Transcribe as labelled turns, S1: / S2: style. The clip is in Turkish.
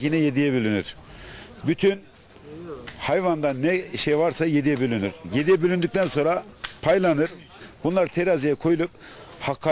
S1: Yine yediye bölünür. Bütün hayvandan ne şey varsa yediye bölünür. Yediye bölündükten sonra paylanır. Bunlar teraziye koyulup hakka